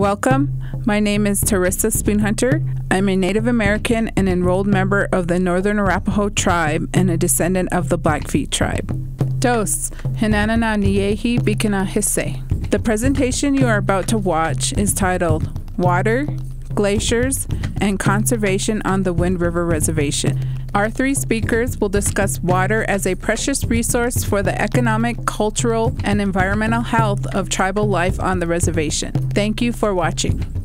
Welcome. My name is Tarissa Spoonhunter. I'm a Native American and enrolled member of the Northern Arapaho tribe and a descendant of the Blackfeet tribe. Dos, Hinanana Niehi Bikina Hisse. The presentation you are about to watch is titled Water, Glaciers, and Conservation on the Wind River Reservation. Our three speakers will discuss water as a precious resource for the economic, cultural, and environmental health of tribal life on the reservation. Thank you for watching.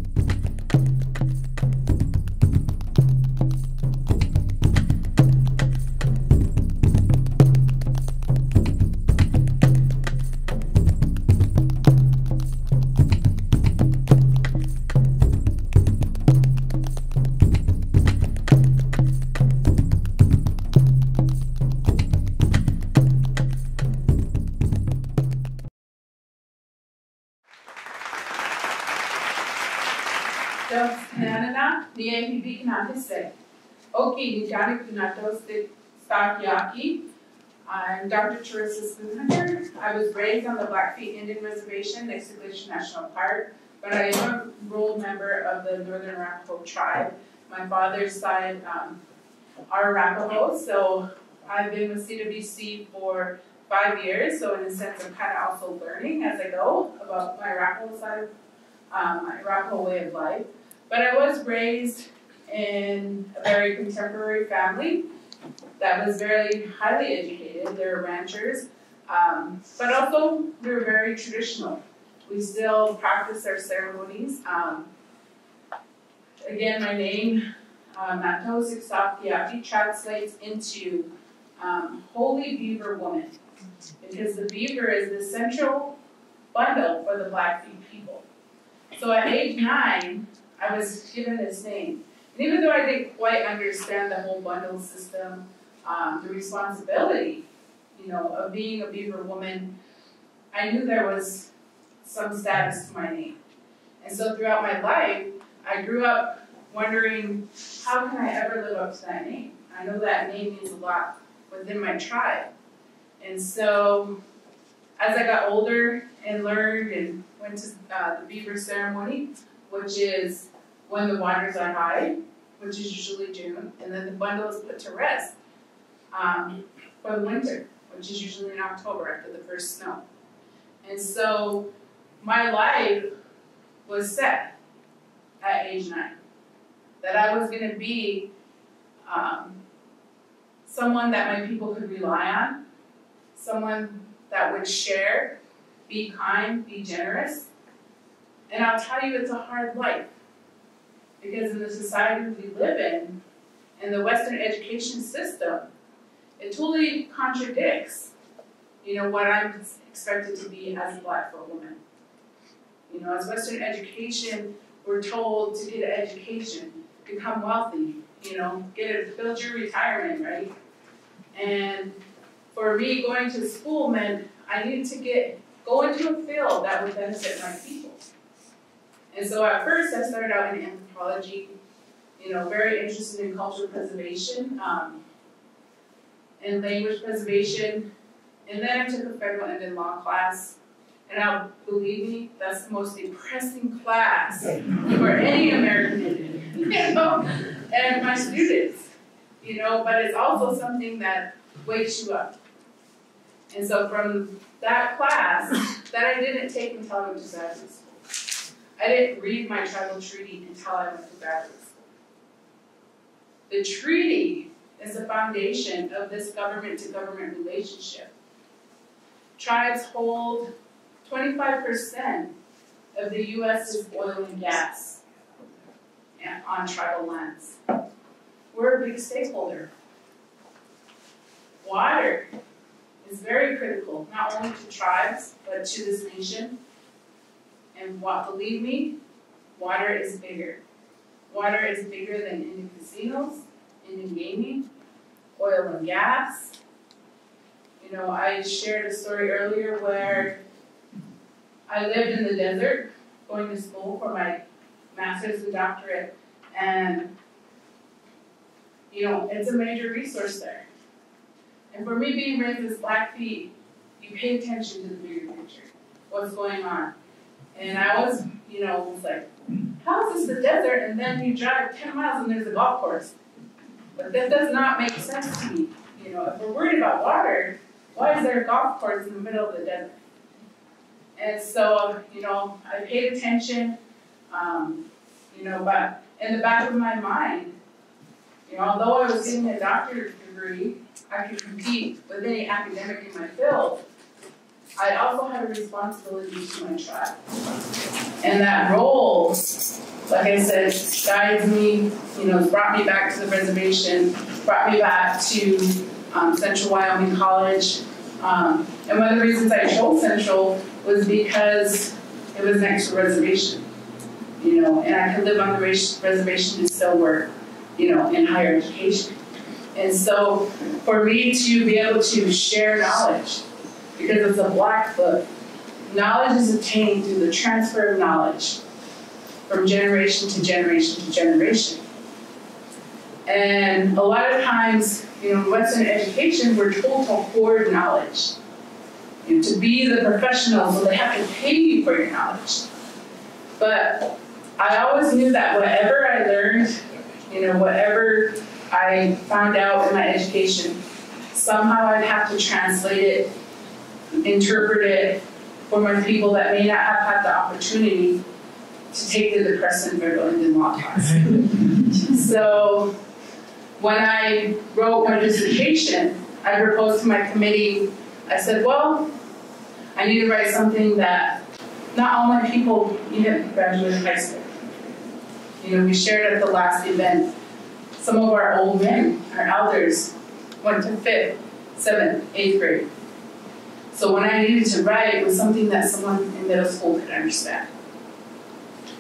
Oki Nidani Kunatos de Stakyaki. I'm Dr. Tarissa Spoonhunter. I was raised on the Blackfeet Indian Reservation next to Glacier National Park, but I am a enrolled member of the Northern Arapaho tribe. My father's side um, are Arapaho, so I've been with CWC for five years, so in a sense I'm kind of also learning as I go about my Arapaho side, um, my Arapaho way of life. But I was raised in a very contemporary family that was very highly educated. They were ranchers, um, but also we were very traditional. We still practice our ceremonies. Um, again, my name, uh, translates into um, Holy Beaver Woman, because the beaver is the central bundle for the Blackfeet people. So at age nine, I was given this name. And even though I didn't quite understand the whole bundle system, um, the responsibility, you know, of being a beaver woman, I knew there was some status to my name. And so throughout my life, I grew up wondering, how can I ever live up to that name? I know that name means a lot within my tribe. And so as I got older and learned and went to uh, the beaver ceremony, which is when the waters are high, which is usually June, and then the bundle is put to rest um, for the winter, which is usually in October after the first snow. And so my life was set at age nine that I was going to be um, someone that my people could rely on, someone that would share, be kind, be generous. And I'll tell you, it's a hard life. Because in the society we live in, in the Western education system, it totally contradicts, you know, what I'm expected to be as a black woman. You know, as Western education, we're told to get an education, become wealthy, you know, get it, build your retirement, right? And for me, going to school meant I needed to get go into a field that would benefit my people. And so at first, I started out in anthropology, you know, very interested in cultural preservation um, and language preservation. And then I took a federal Indian law class. And I believe me, that's the most depressing class for any American Indian, you know, and my students, you know, but it's also something that wakes you up. And so from that class that I didn't take until I went to graduate. I didn't read my tribal treaty until I went to graduate school. The treaty is the foundation of this government to government relationship. Tribes hold 25% of the U.S.'s oil and gas on tribal lands. We're a big stakeholder. Water is very critical, not only to tribes, but to this nation. And what, believe me, water is bigger. Water is bigger than Indian casinos, Indian gaming, oil and gas. You know, I shared a story earlier where I lived in the desert, going to school for my master's and doctorate, and you know, it's a major resource there. And for me being raised as Blackfeet, you pay attention to the bigger picture, what's going on. And I was, you know, was like, how is this the desert? And then you drive ten miles and there's a golf course. But that does not make sense to me. You know, if we're worried about water, why is there a golf course in the middle of the desert? And so, you know, I paid attention, um, you know, but in the back of my mind, you know, although I was getting a doctorate degree, I could compete with any academic in my field. I also had a responsibility to my tribe. And that role, like I said, guides me, you know, brought me back to the reservation, brought me back to um, Central Wyoming College. Um, and one of the reasons I chose Central was because it was next to reservation. You know, and I could live on the reservation and still work, you know, in higher education. And so for me to be able to share knowledge, because it's a black book, knowledge is attained through the transfer of knowledge from generation to generation to generation. And a lot of times, you know, in Western education, we're told to hoard knowledge. You know, to be the professional, so they have to pay you for your knowledge. But I always knew that whatever I learned, you know, whatever I found out in my education, somehow I'd have to translate it, interpret it for my people that may not have had the opportunity to take the depressant Indian law class. so when I wrote my dissertation, I proposed to my committee, I said, well, I need to write something that not all my people even graduated high school. You know, we shared at the last event some of our old men, our elders, went to fifth, seventh, eighth grade. So when I needed to write, it was something that someone in middle school could understand.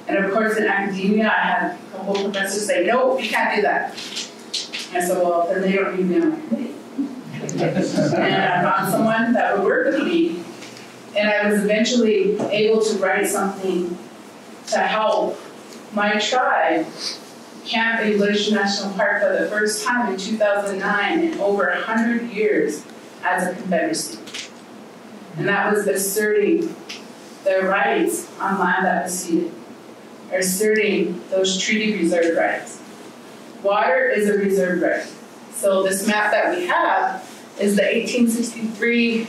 And of course, in academia, I had a whole professor say, no, you can't do that. And I said, well, then they don't need me on my committee. and I found someone that would work with me. And I was eventually able to write something to help my tribe Camp a Glacier National Park for the first time in 2009 in over 100 years as a confederacy. And that was asserting their rights on land that was ceded, asserting those treaty reserve rights. Water is a reserve right. So this map that we have is the 1863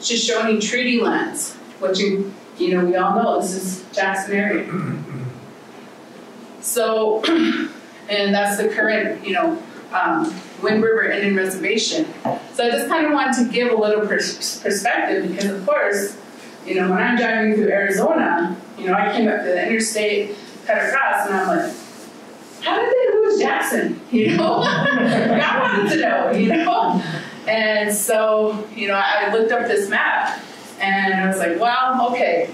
Shoshone Treaty lands, which you, you know, we all know this is Jackson area. So, and that's the current, you know, um, Wind River Indian Reservation. So I just kind of wanted to give a little pers perspective because, of course, you know, when I'm driving through Arizona, you know, I came up to the interstate, cut across, and I'm like, how did they lose Jackson? You know, I wanted to know, you know. And so, you know, I looked up this map, and I was like, well, okay.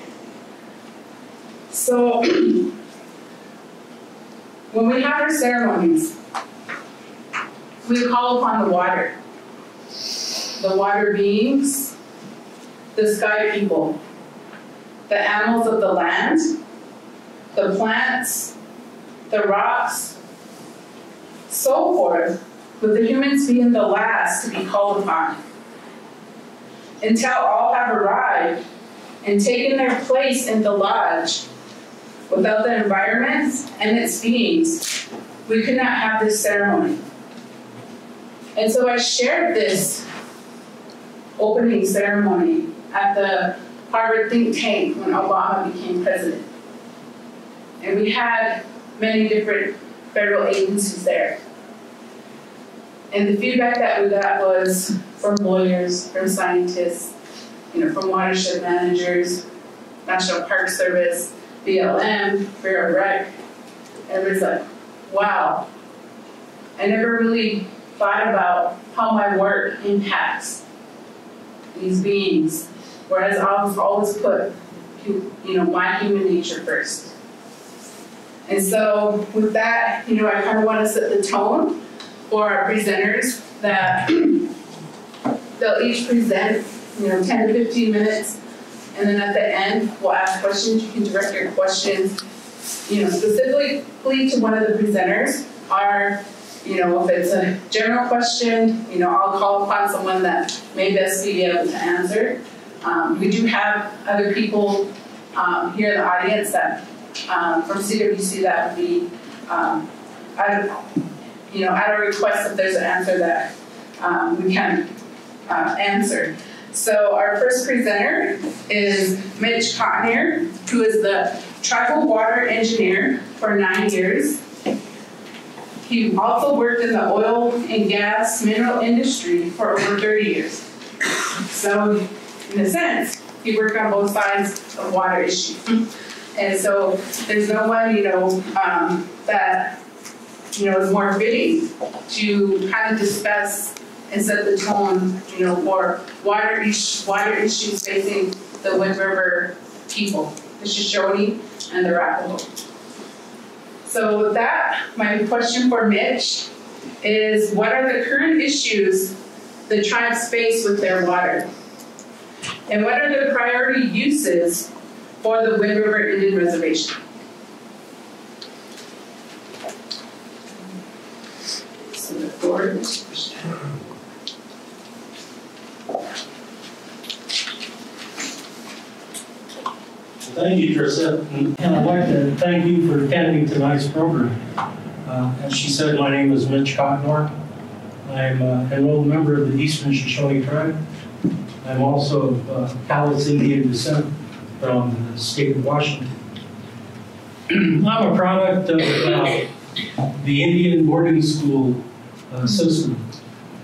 So When we have our ceremonies, we call upon the water, the water beings, the sky people, the animals of the land, the plants, the rocks, so forth, with the humans being the last to be called upon. Until all have arrived and taken their place in the lodge Without the environment and its beings, we could not have this ceremony. And so I shared this opening ceremony at the Harvard think tank when Obama became president. And we had many different federal agencies there. And the feedback that we got was from lawyers, from scientists, you know, from watershed managers, National Park Service, BLM, Bureau of Rec, and like, wow. I never really thought about how my work impacts these beings, whereas I was always put, you know, my human nature first. And so with that, you know, I kind of want to set the tone for our presenters that they'll each present, you know, 10 to 15 minutes and then at the end, we'll ask questions. You can direct your questions, you know, specifically to one of the presenters. Or, you know, if it's a general question, you know, I'll call upon someone that may best be able to answer. Um, we do have other people um, here in the audience that, um, from CWC that would be, um, I, you know, at a request if there's an answer that, um, we can, uh, answer. So our first presenter is Mitch Cottenoir, who is the tribal water engineer for nine years. He also worked in the oil and gas mineral industry for over 30 years. So, in a sense, he worked on both sides of water issue. And so, there's no one, you know, um, that, you know, is more fitting to kind of discuss and set the tone, you know, for water is- water issues facing the Wind River people, the Shoshone and the Arapaho. So with that, my question for Mitch is what are the current issues the tribes face with their water? And what are the priority uses for the Wind River Indian Reservation? So the floor is yours. Thank you, Tarissa, and and I'd like to thank you for attending tonight's program. Uh, As she said, my name is Mitch Cottenoir. I'm an enrolled member of the Eastern Shoshone Tribe. I'm also of uh, Indian descent from the state of Washington. I'm a product of uh, the Indian boarding school uh, system.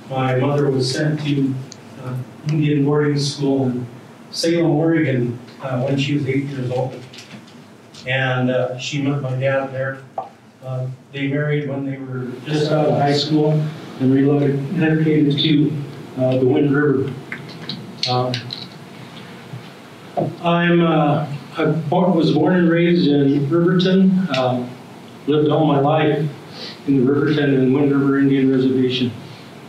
My mother was sent to uh, Indian boarding school in Salem, Oregon, uh, when she was eight years old. And uh, she met my dad there. Uh, they married when they were just out of high school and relocated to uh, the Wind River. Um, I'm uh, I was born and raised in Riverton. Um, lived all my life in the Riverton and Wind River Indian Reservation.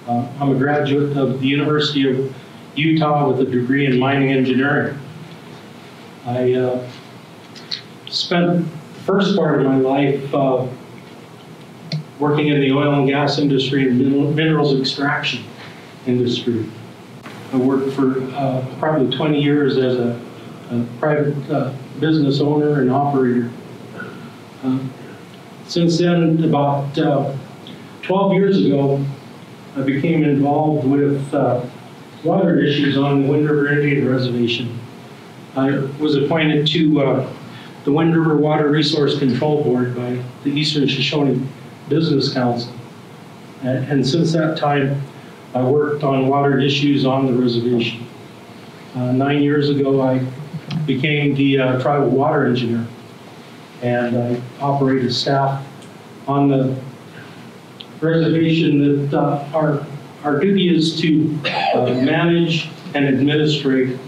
Uh, I'm a graduate of the University of Utah with a degree in mining engineering. I uh, spent the first part of my life uh, working in the oil and gas industry and min- minerals extraction industry. I worked for uh, probably 20 years as a, a private uh, business owner and operator. Uh, since then, about uh, 12 years ago, I became involved with water issues on the Wind River Indian Reservation. I was appointed to uh, the Wind River Water Resource Control Board by the Eastern Shoshone Business Council. And, and since that time, I worked on water issues on the reservation. Uh, nine years ago, I became the uh, tribal water engineer, and I operated staff on the reservation that uh, our, our duty is to uh, manage and administrate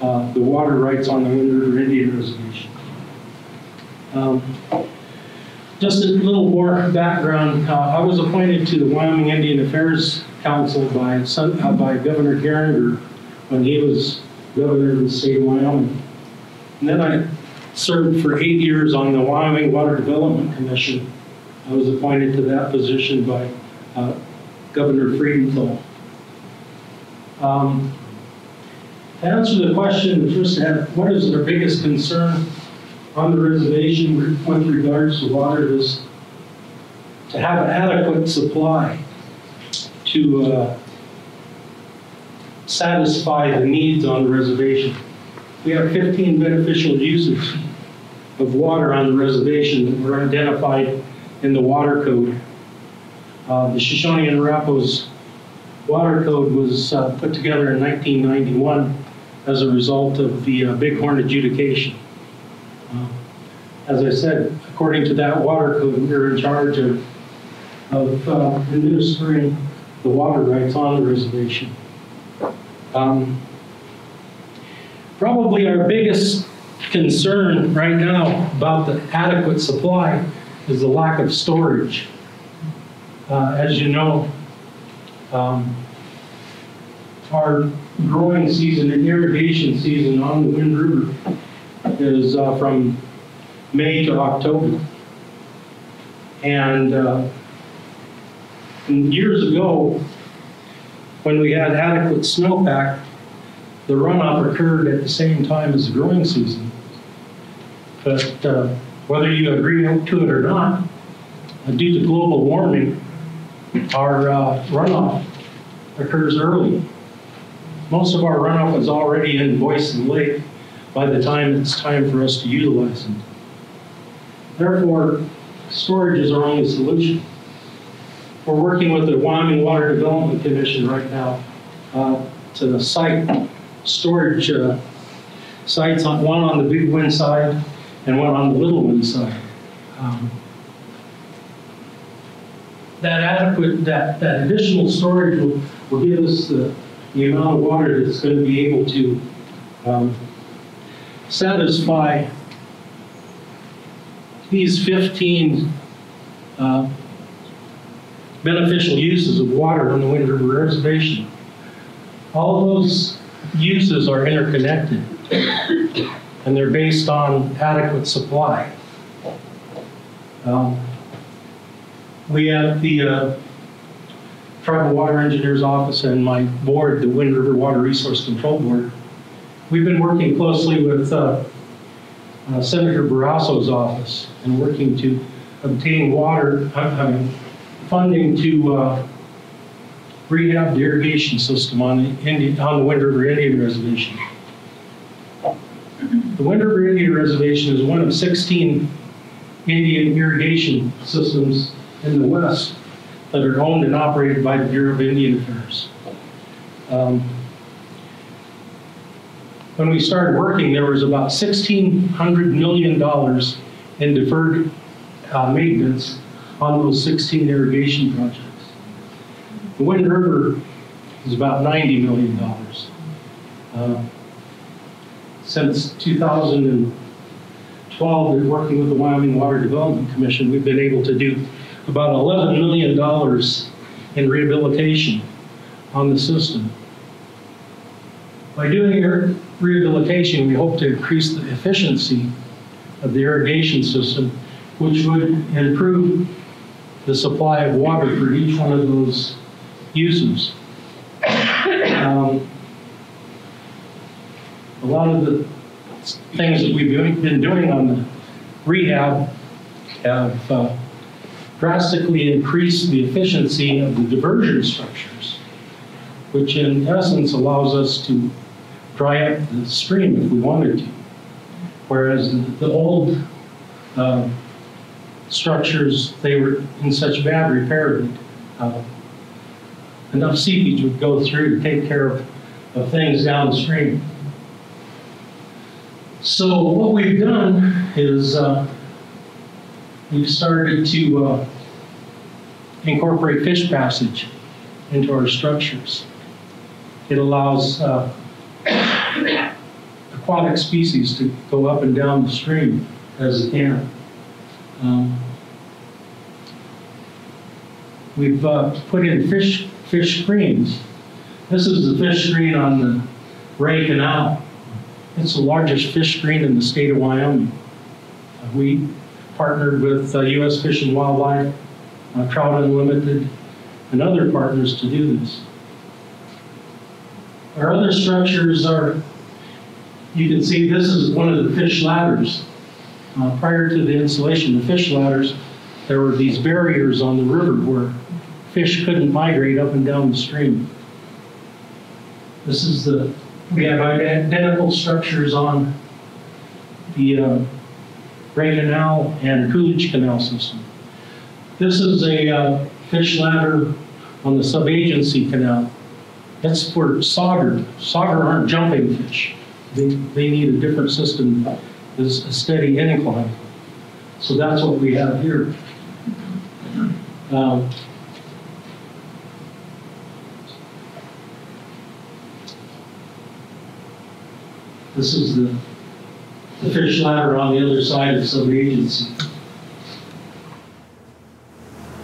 uh, the water rights on the Wind River Indian Reservation. Um, just a little more background. Uh, I was appointed to the Wyoming Indian Affairs Council by, uh, by Governor Geringer when he was governor of the state of Wyoming. And then I served for eight years on the Wyoming Water Development Commission. I was appointed to that position by uh, Governor Freudenthal. Um, answer the question, first, uh, what is our biggest concern on the reservation with regards to water is to have an adequate supply to uh, satisfy the needs on the reservation. We have 15 beneficial uses of water on the reservation that were identified in the water code. Uh, the Shoshone and Arapahoe's water code was uh, put together in 1991 as a result of the uh, Bighorn adjudication. Uh, As I said, according to that water code, we're in charge of, of uh, administering the water rights on the reservation. Um, Probably our biggest concern right now about the adequate supply is the lack of storage. Uh, As you know, um, our growing season and irrigation season on the Wind River is uh, from May to October. And uh, years ago, when we had adequate snowpack, the runoff occurred at the same time as the growing season. But uh, whether you agree to it or not, uh, due to global warming, our uh, runoff occurs early. Most of our runoff is already in Boysen Lake by the time it's time for us to utilize it. Therefore, storage is our only solution. We're working with the Wyoming Water Development Commission right now uh, to site storage uh, sites, on one on the Big Wind side and one on the Little Wind side. Um, That adequate, that, that additional storage will, will give us the, the amount of water that's going to be able to um, satisfy these 15 uh, beneficial uses of water on the Wind River Reservation. All those uses are interconnected, and they're based on adequate supply. Um, We have the uh, Tribal Water Engineers Office and my board, the Wind River Water Resource Control Board. We've been working closely with uh, uh, Senator Barrasso's office and working to obtain water, I mean, funding to uh, rehab the irrigation system on the Indian, on the Wind River Indian Reservation. The Wind River Indian Reservation is one of 16 Indian irrigation systems in the west that are owned and operated by the Bureau of Indian Affairs. Um, when we started working, there was about $1,600 million in deferred uh, maintenance on those 16 irrigation projects. The Wind River is about $90 million. Uh, Since 2012, we're working with the Wyoming Water Development Commission, we've been able to do about $11 million in rehabilitation on the system. By doing rehabilitation, we hope to increase the efficiency of the irrigation system, which would improve the supply of water for each one of those uses. Um, A lot of the things that we've been doing on the rehab have uh, drastically increase the efficiency of the diversion structures, which in essence allows us to dry up the stream if we wanted to. Whereas the, old uh, structures, they were in such bad repair that uh, enough seepage would go through to take care of, of things downstream. So what we've done is uh, we've started to uh, incorporate fish passage into our structures. It allows uh, aquatic species to go up and down the stream as they can. Um, We've uh, put in fish, fish screens. This is the fish screen on the Ray Canal. It's the largest fish screen in the state of Wyoming. We partnered with uh, U.S. Fish and Wildlife, uh, Trout Unlimited, and other partners to do this. Our other structures are, you can see this is one of the fish ladders. Uh, Prior to the installation of fish ladders, there were these barriers on the river where fish couldn't migrate up and down the stream. This is the, we have identical structures on the uh, Ray Canal and Coolidge Canal system. This is a uh, fish ladder on the subagency canal. That's for sauger. Sauger aren't jumping fish. They, they need a different system, is a steady incline. So that's what we have here. Um, This is the, the fish ladder on the other side of some agency.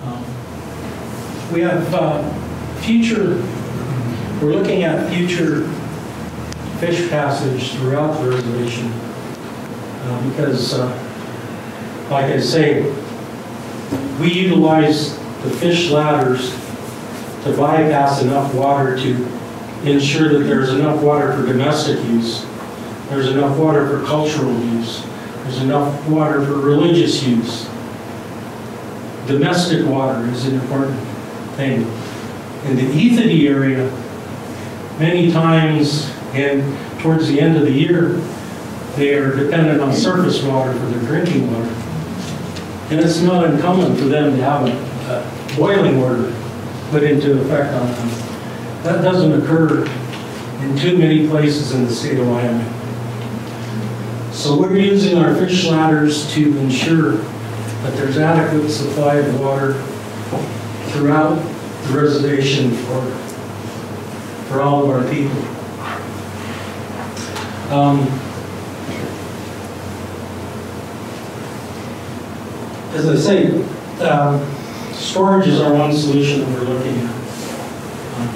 Um, We have uh, future, we're looking at future fish passage throughout the reservation. uh, Because, uh, like I say, we utilize the fish ladders to bypass enough water to ensure that there's enough water for domestic use, there's enough water for cultural use, There's enough water for religious use. Domestic water is an important thing. In the Ethete area, many times and towards the end of the year, they are dependent on surface water for their drinking water. And it's not uncommon for them to have a, a boiling order put into effect on them. That doesn't occur in too many places in the state of Wyoming. So we're using our fish ladders to ensure that there's adequate supply of water throughout the reservation for, for all of our people. Um, as I say, um, storage is our one solution that we're looking at. Um,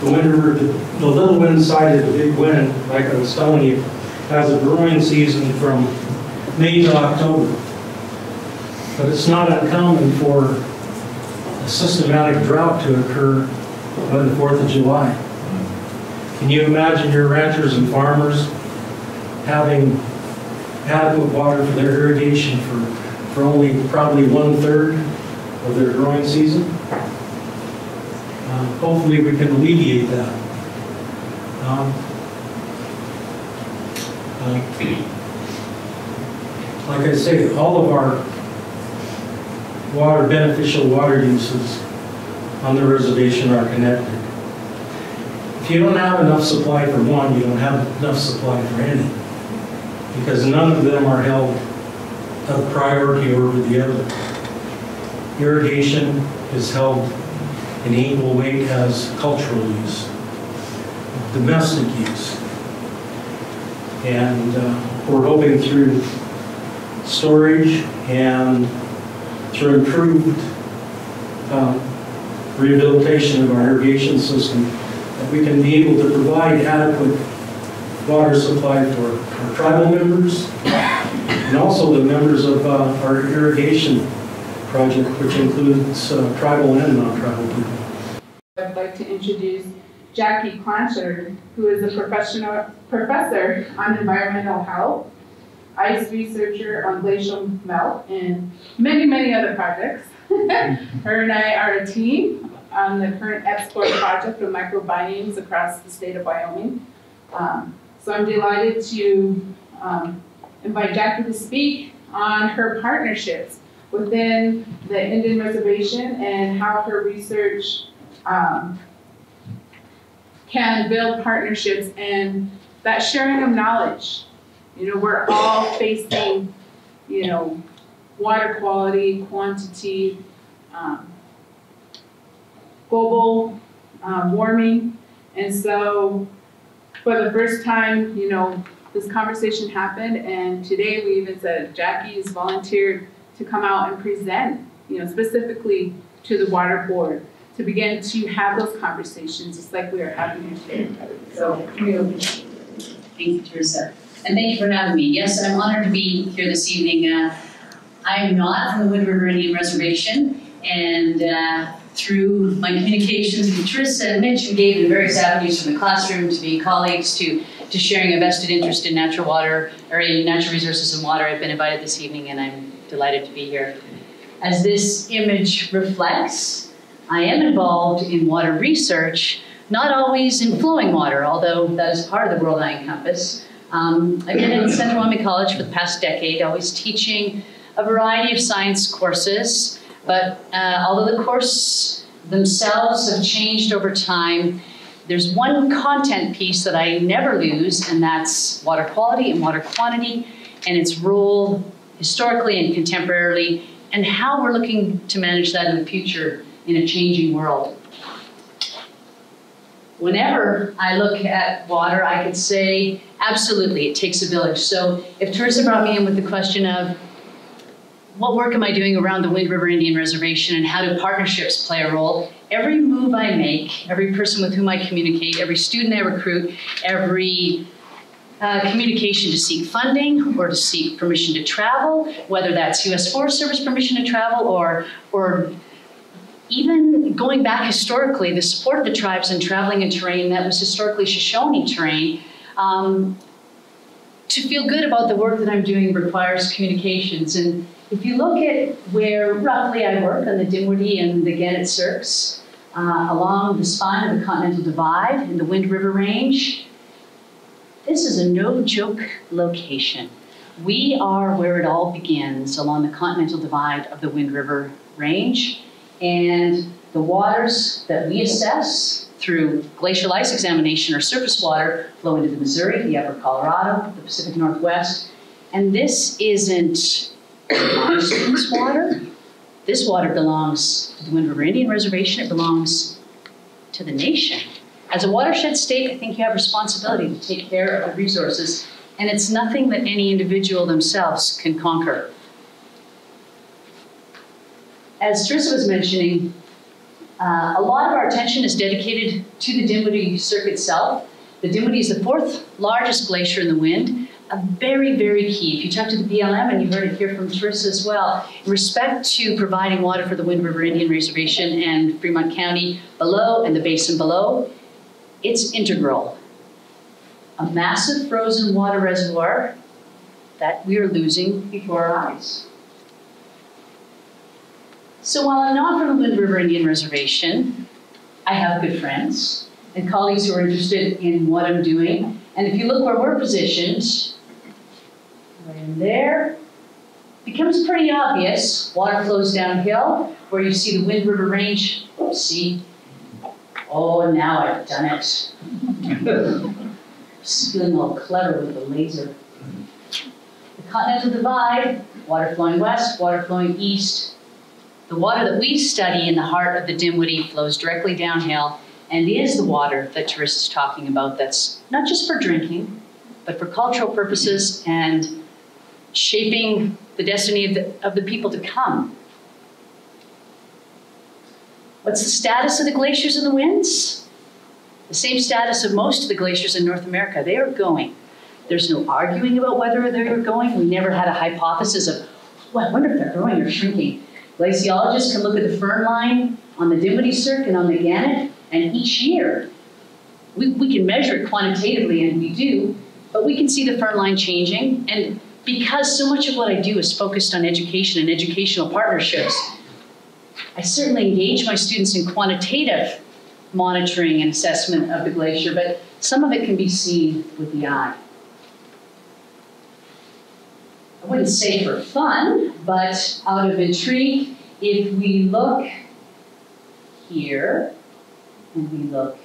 The the, the little wind side of the big wind, like I was telling you, has a growing season from May to October. But it's not uncommon for a systematic drought to occur on the 4th of July. Can you imagine your ranchers and farmers having adequate water for their irrigation for, for only probably one-third of their growing season? Uh, Hopefully, we can alleviate that. Um, Like I say, all of our water, beneficial water uses on the reservation are connected. If you don't have enough supply for one, you don't have enough supply for any, because none of them are held of priority over the other. Irrigation is held in equal weight as cultural use, domestic use. And uh, we're hoping through storage and through improved um, rehabilitation of our irrigation system, that we can be able to provide adequate water supply for our tribal members and also the members of uh, our irrigation project, which includes uh, tribal and non-tribal people. I'd like to introduce Jackie Klancher, who is a professional professor on environmental health, ice researcher on glacial melt, and many, many other projects. Her and I are a team on the current EPSCoR project of microbiomes across the state of Wyoming. Um, so I'm delighted to um, invite Jackie to speak on her partnerships within the Indian Reservation and how her research um, can build partnerships and that sharing of knowledge. You know, we're all facing, you know, water quality, quantity, um, global um, warming. And so, for the first time, you know, this conversation happened, and today we even said Jackie's volunteered to come out and present, you know, specifically to the water board to begin to have those conversations, just like we are having here today. So, Thank you, Tarissa. And thank you for having me. Yes, I'm honored to be here this evening. Uh, I am not from the Wind River Indian Reservation, and uh, through my communications with Tarissa and Mitch, and Gabe the various avenues from the classroom to being colleagues to, to sharing a vested interest in natural water, or in natural resources and water, I've been invited this evening, and I'm delighted to be here. As this image reflects, I am involved in water research, not always in flowing water, although that is part of the world I encompass. Um, I've been in Central Wyoming College for the past decade, always teaching a variety of science courses, but uh, although the course themselves have changed over time, there's one content piece that I never lose, and that's water quality and water quantity, and its role historically and contemporarily, and how we're looking to manage that in the future in a changing world. Whenever I look at water, I could say, absolutely, it takes a village. So if Tarissa brought me in with the question of, what work am I doing around the Wind River Indian Reservation and how do partnerships play a role? Every move I make, every person with whom I communicate, every student I recruit, every uh, communication to seek funding or to seek permission to travel, whether that's U.S. Forest Service permission to travel or, or even going back historically, the support of the tribes in traveling in terrain that was historically Shoshone terrain, um, to feel good about the work that I'm doing requires communications. And if you look at where roughly I work on the Dinwoody and the Gannett Cirques, uh, along the spine of the Continental Divide in the Wind River Range, this is a no joke location. We are where it all begins along the Continental Divide of the Wind River Range. And the waters that we assess through glacial ice examination or surface water flow into the Missouri, the upper Colorado, the Pacific Northwest. And this isn't my water. This water belongs to the Wind River Indian Reservation. It belongs to the nation. As a watershed state, I think you have responsibility to take care of the resources, and it's nothing that any individual themselves can conquer. As Tarissa was mentioning, uh, a lot of our attention is dedicated to the Dinwoody Cirque itself. The Dinwoody is the fourth largest glacier in the wind, a very, very key. If you talk to the BLM, and you heard it here from Tarissa as well, in respect to providing water for the Wind River Indian Reservation and Fremont County below and the basin below, it's integral. A massive frozen water reservoir that we are losing before our eyes. So while I'm not from the Wind River Indian Reservation, I have good friends and colleagues who are interested in what I'm doing. And if you look where we're positioned, right in there, it becomes pretty obvious. Water flows downhill where you see the Wind River Range. See? Oh, now I've done it. Just feeling all clever with the laser. The Continental Divide, water flowing west, water flowing east, the water that we study in the heart of the Dinwoody flows directly downhill and is the water that Tarissa's talking about that's not just for drinking, but for cultural purposes and shaping the destiny of the, of the people to come. What's the status of the glaciers and the winds? The same status of most of the glaciers in North America. They are going. There's no arguing about whether they are going. We never had a hypothesis of, well, I wonder if they're growing or shrinking. Glaciologists can look at the firn line on the Dinwoody Cirque and on the Gannett, and each year we, we can measure it quantitatively, and we do, but we can see the firn line changing. And because so much of what I do is focused on education and educational partnerships, I certainly engage my students in quantitative monitoring and assessment of the glacier, but some of it can be seen with the eye. I wouldn't say for fun, but out of intrigue, if we look here and we look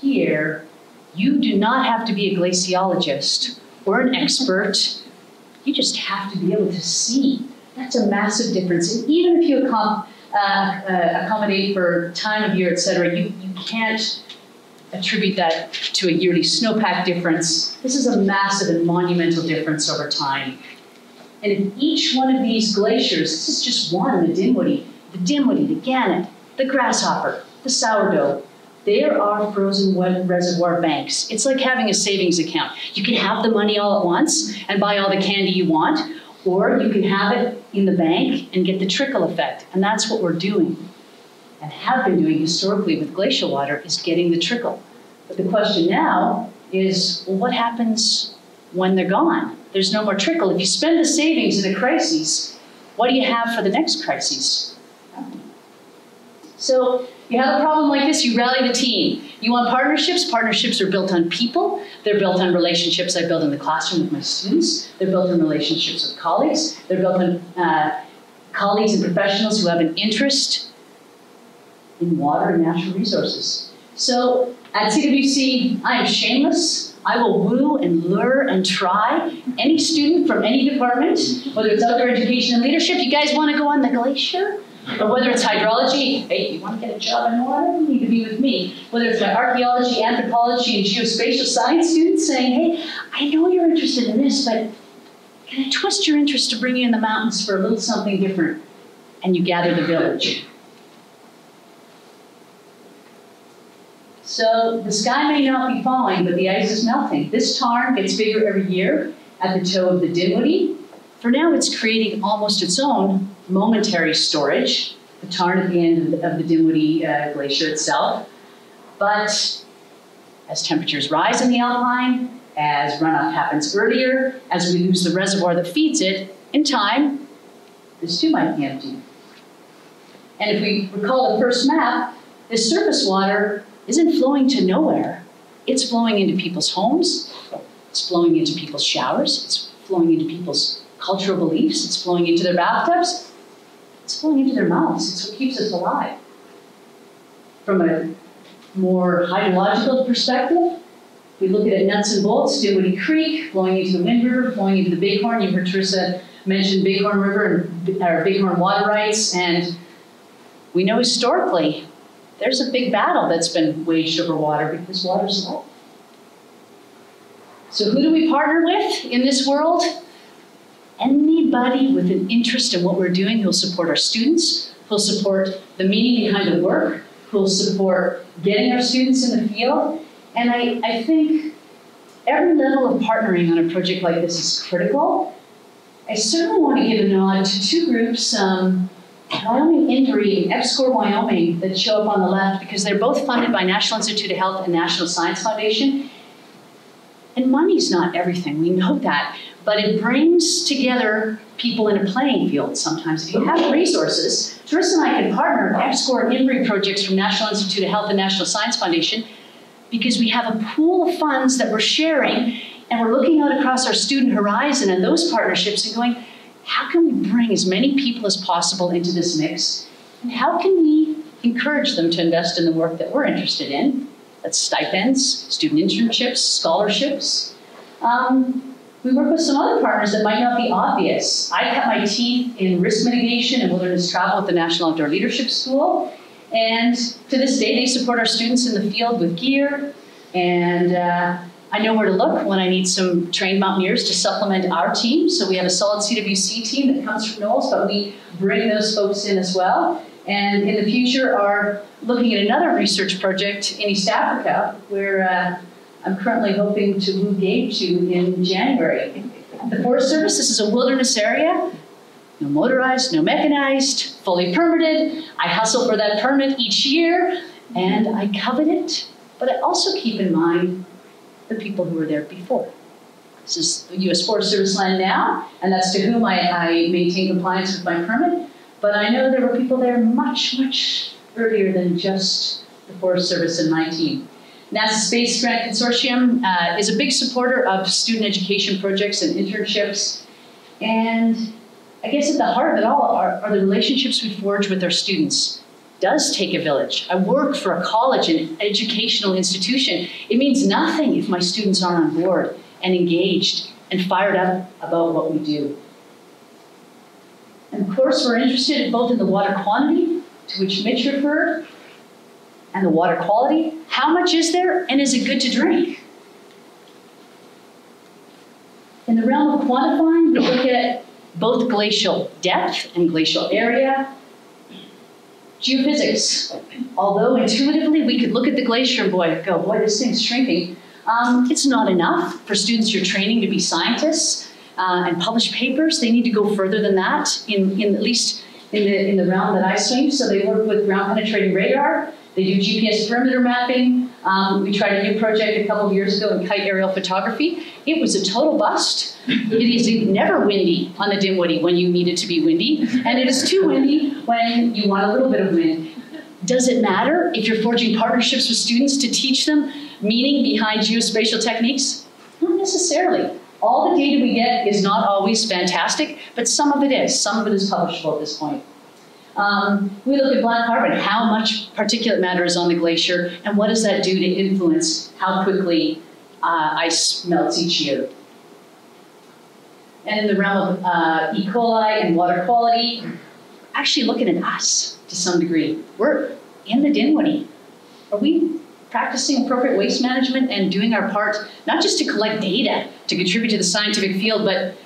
here, you do not have to be a glaciologist or an expert. You just have to be able to see. That's a massive difference. And even if you accom- uh, uh, accommodate for time of year, et cetera, you, you can't attribute that to a yearly snowpack difference. This is a massive and monumental difference over time. And in each one of these glaciers, this is just one, the Dinwoody, the Dinwoody, the Gannett, the Grasshopper, the Sourdough, there are frozen wet reservoir banks. It's like having a savings account. You can have the money all at once and buy all the candy you want, or you can have it in the bank and get the trickle effect. And that's what we're doing and have been doing historically with glacial water is getting the trickle. But the question now is, well, what happens when they're gone? There's no more trickle. If you spend the savings in a crisis, what do you have for the next crisis? So you have a problem like this, you rally the team. You want partnerships? Partnerships are built on people. They're built on relationships I build in the classroom with my students. They're built on relationships with colleagues. They're built on uh, colleagues and professionals who have an interest in water and natural resources. So at CWC, I am shameless. I will woo and lure and try any student from any department, whether it's outdoor education and leadership. You guys want to go on the glacier? Or whether it's hydrology, hey, you want to get a job in water? You need to be with me. Whether it's my archaeology, anthropology, and geospatial science students saying, hey, I know you're interested in this, but can I twist your interest to bring you in the mountains for a little something different? And you gather the village. So the sky may not be falling, but the ice is melting. This tarn gets bigger every year at the toe of the Dinwoody. For now, it's creating almost its own momentary storage, the tarn at the end of the, of the Dinwoody uh, Glacier itself. But as temperatures rise in the alpine, as runoff happens earlier, as we lose the reservoir that feeds it, in time, this too might be empty. And if we recall the first map, this surface water isn't flowing to nowhere. It's flowing into people's homes, it's flowing into people's showers, it's flowing into people's cultural beliefs, it's flowing into their bathtubs, it's flowing into their mouths. It's what keeps us alive. From a more hydrological perspective, we look at it nuts and bolts, Dinwoody Creek, flowing into the Wind River, flowing into the Bighorn. You heard Tarissa mention Bighorn River and or Bighorn water rights, and we know historically there's a big battle that's been waged over water because water's life. So who do we partner with in this world? Anybody with an interest in what we're doing who'll support our students, who'll support the meaning behind the work, who'll support getting our students in the field. And I, I think every level of partnering on a project like this is critical. I certainly want to give a nod to two groups, um, Wyoming INBRE and EPSCoR Wyoming, that show up on the left because they're both funded by National Institute of Health and National Science Foundation. And money's not everything, we know that, but it brings together people in a playing field sometimes. If you have resources, Tarissa and I can partner EPSCoR and INBRE projects from National Institute of Health and National Science Foundation because we have a pool of funds that we're sharing and we're looking out across our student horizon and those partnerships and going, how can we bring as many people as possible into this mix? And how can we encourage them to invest in the work that we're interested in? That's stipends, student internships, scholarships. Um, we work with some other partners that might not be obvious. I cut my teeth in risk mitigation and wilderness travel at the National Outdoor Leadership School. And to this day, they support our students in the field with gear. And uh, I know where to look when I need some trained mountaineers to supplement our team. So we have a solid CWC team that comes from NOLS, but we bring those folks in as well and in the future are looking at another research project in East Africa where uh, I'm currently hoping to move Gabe to in January. The Forest Service, this is a wilderness area, no motorized, no mechanized, fully permitted. I hustle for that permit each year and I covet it, but I also keep in mind the people who were there before. This is U.S. Forest Service land now, and that's to whom I, I maintain compliance with my permit. But I know there were people there much, much earlier than just the Forest Service and my team. NASA Space Grant Consortium uh, is a big supporter of student education projects and internships. And I guess at the heart of it all are, are the relationships we forge with our students. Does take a village. I work for a college, an educational institution. It means nothing if my students aren't on board and engaged and fired up about what we do. And of course, we're interested both in the water quantity, to which Mitch referred, and the water quality. How much is there, and is it good to drink? In the realm of quantifying, we look at both glacial depth and glacial area. Geophysics. Although intuitively we could look at the glacier and boy, go, boy, this thing's shrinking. Um, it's not enough for students you're training to be scientists uh, and publish papers. They need to go further than that, in, in at least in the, in the realm that I swing. So they work with ground penetrating radar. They do GPS perimeter mapping. Um, we tried a new project a couple of years ago in kite aerial photography. It was a total bust. It is never windy on the Dinwoody when you need it to be windy, and it is too windy when you want a little bit of wind. Does it matter if you're forging partnerships with students to teach them meaning behind geospatial techniques? Not necessarily. All the data we get is not always fantastic, but some of it is. Some of it is publishable at this point. Um, we look at black carbon, how much particulate matter is on the glacier, and what does that do to influence how quickly uh, ice melts each year. And in the realm of uh, E. coli and water quality, actually looking at us to some degree. We're in the Dinwoody. Are we practicing appropriate waste management and doing our part, not just to collect data to contribute to the scientific field, but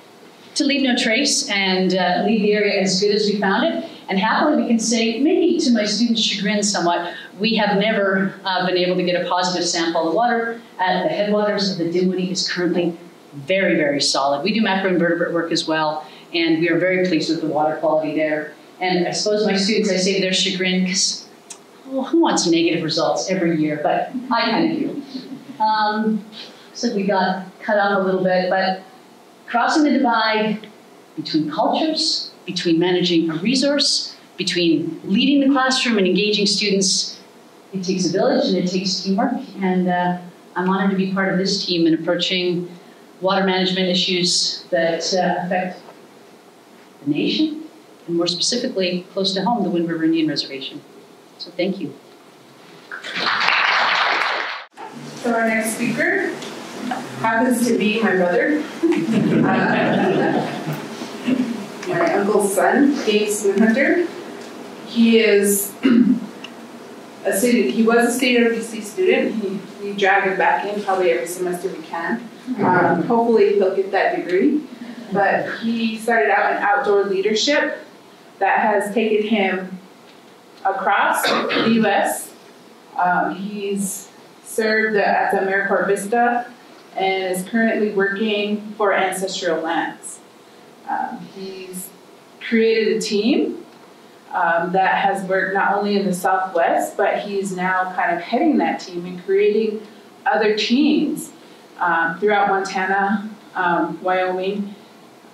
to leave no trace and uh, leave the area as good as we found it. And happily, we can say, maybe to my students' chagrin somewhat, we have never uh, been able to get a positive sample of water at the headwaters of the Dinwoody is currently very, very solid. We do macroinvertebrate work as well, and we are very pleased with the water quality there. And I suppose my students, I say to their chagrin, because well, who wants negative results every year? But I kind of do. Um, so we got cut off a little bit, but crossing the divide between cultures, between managing a resource, between leading the classroom and engaging students, it takes a village and it takes teamwork. And uh, I'm honored to be part of this team in approaching water management issues that uh, affect the nation, and more specifically, close to home, the Wind River Indian Reservation. So thank you. So our next speaker happens to be my brother. My uncle's son, Gabe Spoonhunter. He is a student, he was a state RBC student. He, we drag him back in probably every semester we can. Um, hopefully he'll get that degree. But he started out in outdoor leadership that has taken him across the US. Um, he's served at the AmeriCorps Vista and is currently working for Ancestral Lands. Um, he's created a team um, that has worked not only in the Southwest, but he's now kind of heading that team and creating other teams um, throughout Montana, um, Wyoming,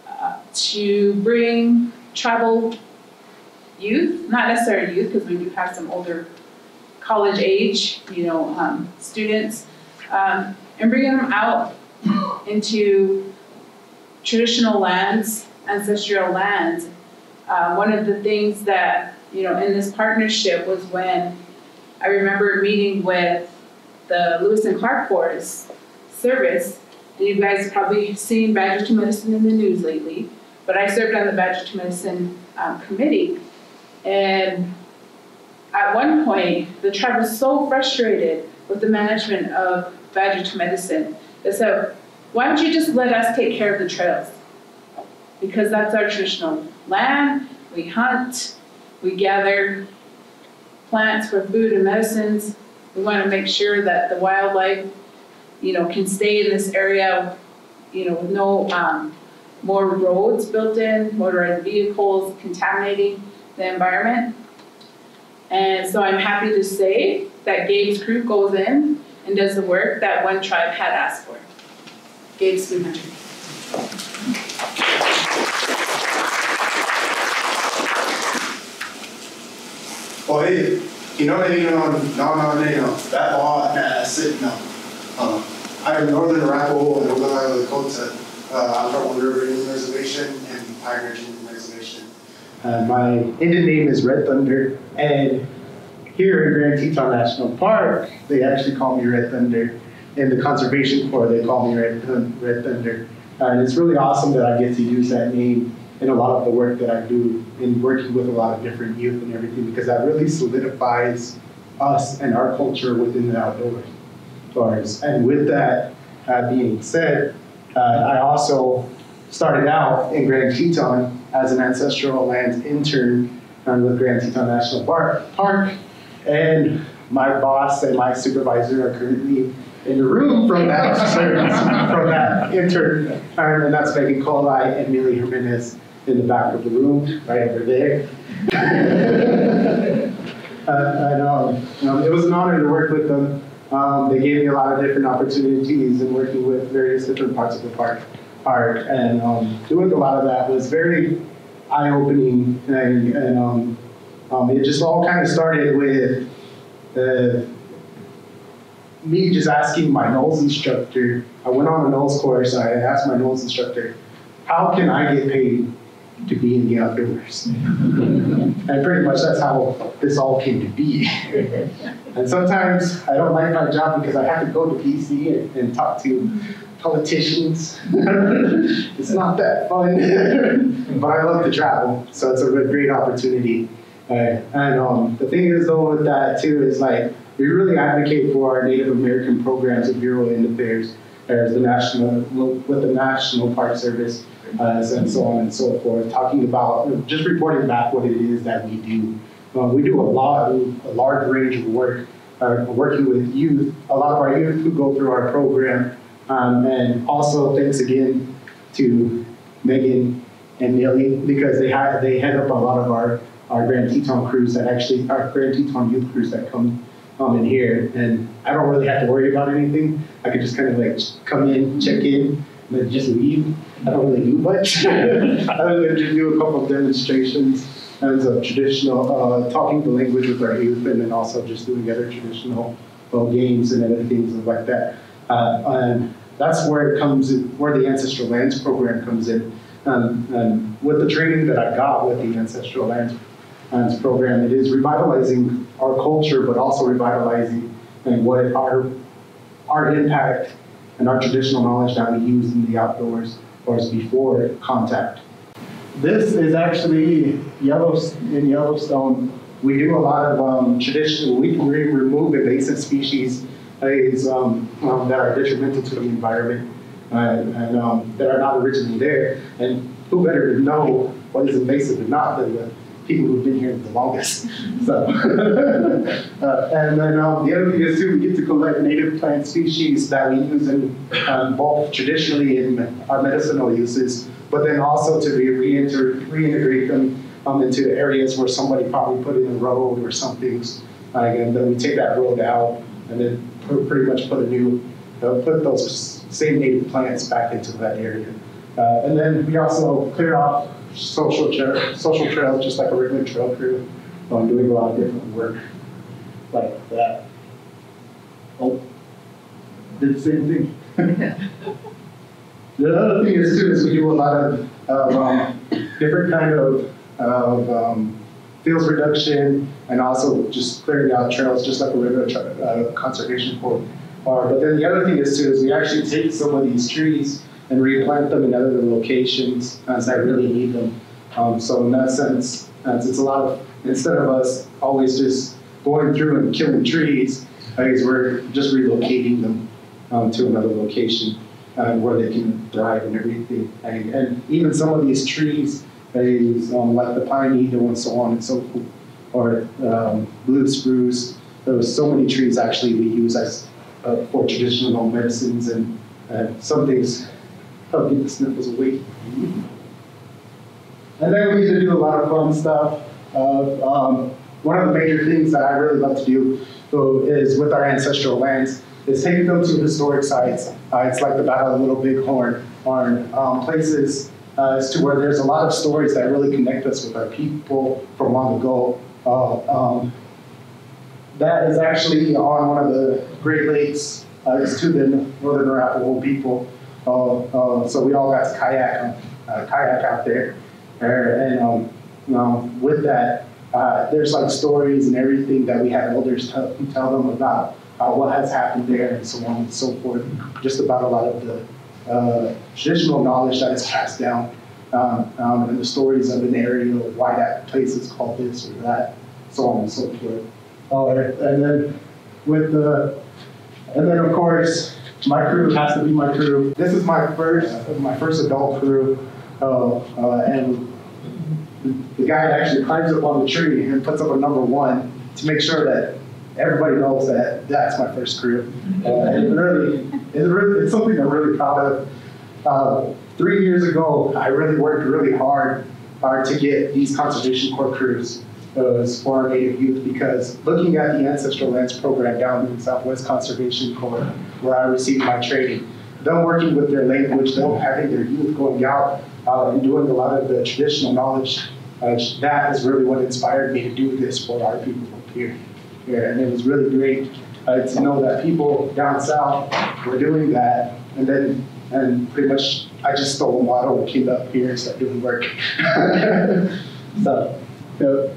uh, to bring tribal youth, not necessarily youth, because we do have some older college age, you know, um, students, um, and bringing them out into traditional lands, ancestral lands. Uh, one of the things that, you know, in this partnership was when I remember meeting with the Lewis and Clark Forest Service, and you guys probably seen Badger-Two Medicine in the news lately, but I served on the Badger-Two Medicine um, committee. And at one point, the tribe was so frustrated with the management of Badger-Two Medicine. They said, why don't you just let us take care of the trails? Because that's our traditional land, we hunt, we gather plants for food and medicines. We want to make sure that the wildlife, you know, can stay in this area, you know, with no um, more roads built in, motorized vehicles contaminating the environment. And so I'm happy to say that Gabe's crew goes in and does the work that one tribe had asked for. Gabe Spoonhunter. Oye, y no le digo, no, no, no, that law, nah, sit, no. Um, I'm Northern Arapaho and Oglala Lakota. Uh, I'm from Wind River Indian Reservation and Pine Ridge Indian Reservation. Uh, my Indian name is Red Thunder, and here in Grand Teton National Park, they actually call me Red Thunder. In the Conservation Corps, they call me Red, Red Thunder. Uh, and it's really awesome that I get to use that name in a lot of the work that I do in working with a lot of different youth and everything, because that really solidifies us and our culture within the outdoors. And with that uh, being said, uh, I also started out in Grand Teton as an ancestral lands intern um, with Grand Teton National Park. And my boss and my supervisor are currently in the room from that from that intern. And that's Megan Colai and Millie Jimenez in the back of the room, right over there. uh, and, um, um, it was an honor to work with them. Um, they gave me a lot of different opportunities in working with various different parts of the park. Park and um, doing a lot of that was very eye-opening, and, and um, um, it just all kind of started with uh, me just asking my NOLS instructor. I went on a NOLS course. I asked my NOLS instructor, "How can I get paid to be in the outdoors?" and pretty much that's how this all came to be. and sometimes I don't like my job because I have to go to DC and, and talk to politicians. it's not that fun, but I love to travel, so it's a great opportunity. Uh, and um, the thing is, though, with that too, is like we really advocate for our Native American programs at Bureau of Indian Affairs, as the national with the National Park Service, uh, and so on and so forth. Talking about just reporting back what it is that we do. Uh, we do a lot, a large range of work, uh, working with youth. A lot of our youth who go through our program. Um, and also thanks again to Megan and Millie because they have they head up a lot of our, our Grand Teton crews that actually our Grand Teton youth crews that come um, in here, and I don't really have to worry about anything. I could just kind of like come in, check in, and then just leave. I don't really do much other than just do a couple of demonstrations as a traditional uh, talking the language with our youth, and then also just doing other traditional well, games and other things like that. Uh, and that's where it comes in, where the Ancestral Lands program comes in. Um, and with the training that I got with the Ancestral Lands, Lands program, it is revitalizing our culture, but also revitalizing and what our our impact and our traditional knowledge that we use in the outdoors was before contact. This is actually Yellow, in Yellowstone. We do a lot of um, traditional, we, remove invasive species um, um, that are detrimental to the environment uh, and um, that are not originally there. And who better to know what is invasive and not than the people who've been here the longest. So, uh, and then um, the other thing is too, we get to collect native plant species that we use in um, both traditionally in our medicinal uses, but then also to be reintegrate them um, into areas where somebody probably put in a road or something. And then we take that road out and then pr- pretty much put a new, uh, put those same native plants back into that area. Uh, and then we also clear off social tra- social trail, just like a regular trail crew. I'm doing a lot of different work like that. Oh, did the same thing. the other thing is too is we do a lot of, of um, different kind of, of um, fuels reduction and also just clearing out trails just like a regular tra- uh, conservation corps. Uh, but then the other thing is too is we actually take some of these trees and replant them in other locations as that really need them. Um, so in that sense, as it's a lot of instead of us always just going through and killing trees, I guess we're just relocating them um, to another location uh, where they can thrive and everything. And, and even some of these trees, these, um, like the pine needle and so on and so forth, or um, blue spruce, there's so many trees actually we use as uh, for traditional medicines and uh, some things get the sniffles away. And then we get to do a lot of fun stuff. Uh, um, one of the major things that I really love to do so, is with our ancestral lands is taking them to historic sites. Uh, it's like the Battle of Little Bighorn, or um, places uh, as to where there's a lot of stories that really connect us with our people from long ago. Uh, um, that is actually on one of the Great Lakes. Uh, it's to the Northern Arapaho people. Uh, so we all got to kayak, uh, kayak out there. and um, um, with that, uh, there's like stories and everything that we have elders tell, tell them about what has happened there and so on and so forth. Just about a lot of the uh, traditional knowledge that is passed down um, um, and the stories of an area, why that place is called this or that, so on and so forth. Oh, and then with the, and then of course, my crew has to be my crew. This is my first, my first adult crew, uh, uh, and the guy actually climbs up on the tree and puts up a number one to make sure that everybody knows that that's my first crew. Uh, and really, it's really, it's something I'm really proud of. Uh, three years ago, I really worked really hard, hard to get these conservation corps crews uh, for our native youth because looking at the Ancestral Lands program down in the Southwest Conservation Corps, where I received my training, them working with their language, them having their youth going out uh, and doing a lot of the traditional knowledge, uh, that is really what inspired me to do this for our people up here. Yeah, and it was really great uh, to know that people down south were doing that, and then and pretty much I just stole a model and came up here and started doing work. so, yeah.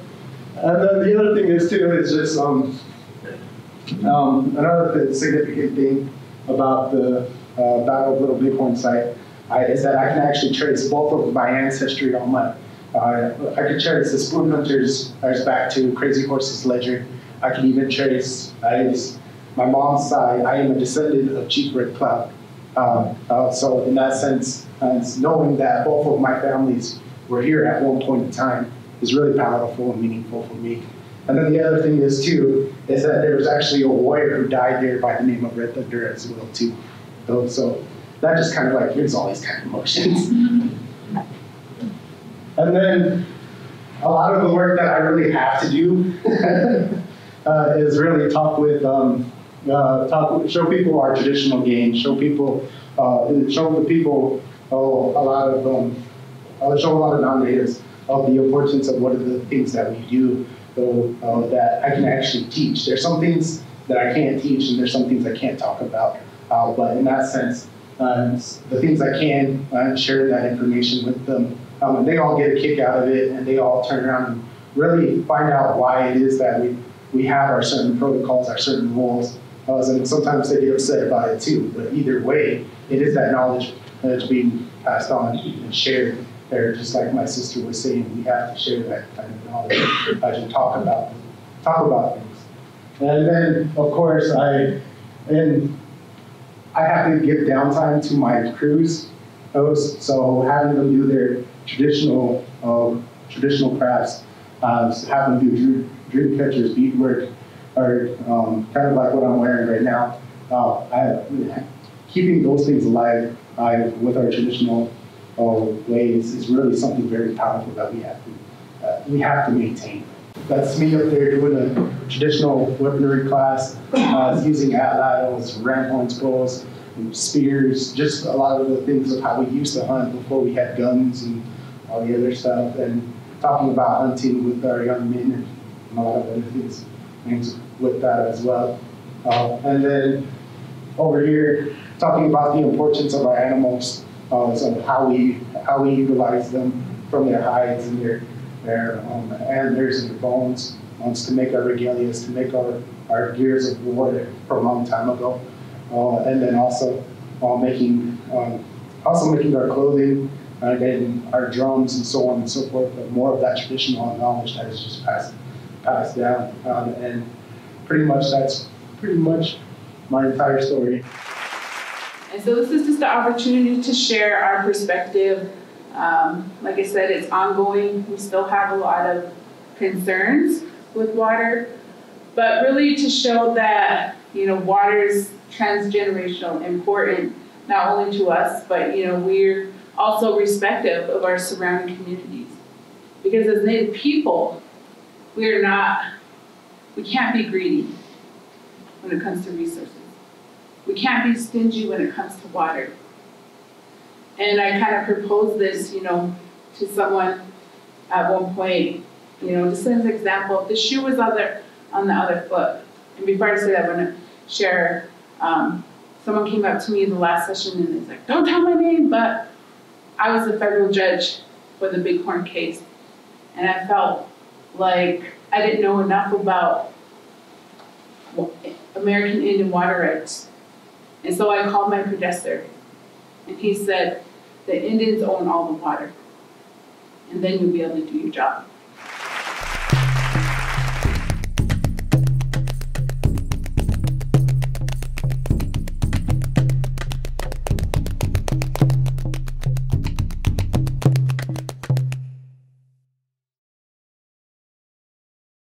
And then the other thing is too is just um, um, another significant thing about the uh, Battle of Little Bighorn site uh, is that I can actually trace both of my ancestry on my. Uh, I can trace the Spoon Hunters back to Crazy Horses Ledger. I can even trace uh, my mom's side. I am a descendant of Chief Red Cloud. Um, uh, so in that sense, knowing that both of my families were here at one point in time is really powerful and meaningful for me. And then the other thing is too, is that there was actually a warrior who died there by the name of Red Thunder as well too. So, so that just kind of like brings all these kind of emotions. and then a lot of the work that I really have to do uh, is really talk with, um, uh, talk, show people our traditional games, show people, uh, show the people oh, a lot of, um, uh, show a lot of non-natives of the importance of what are the things that we do so, uh, that I can actually teach. There's some things that I can't teach and there's some things I can't talk about. Uh, but in that sense, uh, the things I can, uh, share that information with them. Um, and they all get a kick out of it and they all turn around and really find out why it is that we, we have our certain protocols, our certain rules. Uh, and sometimes they get upset about it too. But either way, it is that knowledge that's being passed on and shared there. Just like my sister was saying, we have to share that kind of knowledge as you talk about talk about things. And then, of course, I and I have to give downtime to my crews hosts, so having them do their traditional uh, traditional crafts, uh, having them do dream, dream catchers, beadwork, or um, kind of like what I'm wearing right now. Uh, I, keeping those things alive uh, with our traditional uh, ways is really something very powerful that we have to uh, we have to maintain. That's me up there doing a traditional weaponry class, uh, using atlatls, ram points, bows, spears, just a lot of the things of how we used to hunt before we had guns and all the other stuff, and talking about hunting with our young men and, and a lot of other things, things with that as well. Uh, and then over here, talking about the importance of our animals, uh, so how we how we utilize them from their hides and their their um, antlers and their bones, um, to make our regalias, to make our, our gears of war from a long time ago, uh, and then also uh, making um, also making our clothing uh, our drums and so on and so forth. But more of that traditional knowledge that is just passed passed down, um, and pretty much that's pretty much my entire story. And so this is just the opportunity to share our perspective. Um, like I said, it's ongoing. We still have a lot of concerns with water, but really to show that, you know, water is transgenerational, important, not only to us, but, you know, we're also respective of our surrounding communities. Because as Native people, we are not, we can't be greedy when it comes to resources. We can't be stingy when it comes to water. And I kind of proposed this, you know, to someone at one point, you know, just as an example, if the shoe was other on the other foot. And before I say that, I want to share, um, someone came up to me in the last session and it's like, don't tell my name, but I was a federal judge for the Bighorn case. And I felt like I didn't know enough about American Indian water rights and so I called my predecessor, and he said, the Indians own all the water, and then you'll be able to do your job.